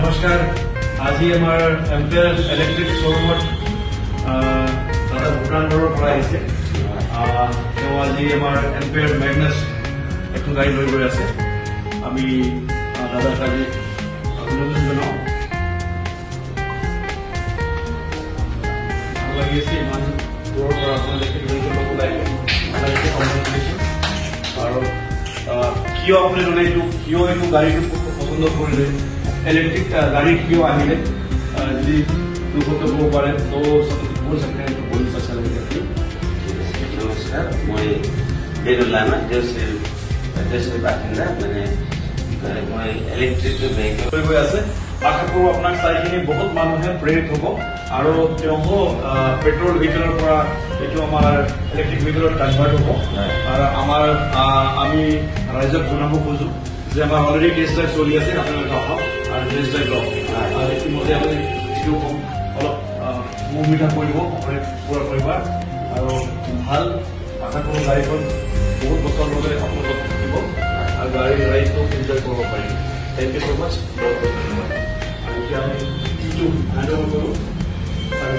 নমস্কাৰ। আজি আমাৰ এম্পেয়াৰ ইলেক্ট্ৰিক শ্বৰুমত দাদা ভূটানগড়ৰ পৰা আহিছে। আহ, তেওঁ আজি আমাৰ এম্পেয়াৰ মেগনাছ এখন গাড়ী লৈ গৈ আছে। আমি দাদাক আজি অভিনন্দন জনাওঁ। ভাল লাগি আছে ইমান দূৰৰ পৰা আপোনালোকে অভিনন্দন জনাইছোঁ। আৰু কিয় আপুনি জনাই এইটো কিয় এইটো গাড়ীটো পচন্দ কৰিলে? ইলেক্ট্ৰিক গাড়ী কিয় আহিলে আহ, যদি দুখত ক'ব পাৰে তো बोल सकते हैं तो बोल अच्छा लगेगा नमस्कार মই বেরুল লামা দেওশ্রীর দেওশ্রীর বাসিন্দা মানে মই ইলেকট্রিক ভেহিকেল হৈ গৈ আছে আশা কৰোঁ আপোনাক চাই কিনি বহুত মানুহে প্ৰেৰিত হ'ব আৰু তেওঁও পেট্ৰল ভেহিকেলৰ পৰা এইটো আমাৰ ইলেক্ট্ৰিক ভেহিকেলত কনভাৰ্ট হ'ব হয়। আৰু আমাৰ আহ, আমি ৰাইজক জনাব খোজো যে আমাৰ অলৰেডি টেষ্ট ড্ৰাইভ চলি আছে আপোনালোকে আহক টেষ্ট ড্ৰাইভ। আৰু ইতিমধ্যে আপুনি যিটো অলপ মিঠা কৰিব আপুনি পুৰা পৰিবাৰ আৰু ভাল আশা কৰোঁ গাড়ীখন বহুত বছৰলৈকে আপোনালোকক থাকিব আৰু গাড়ীৰ ৰাইডটো এনজয় কৰিব পাৰিম থেংক ইউ ছ' মাছ ধন্যবাদ আৰু এতিয়া আমি যিটো হেণ্ড অভাৰ কৰোঁ আৰু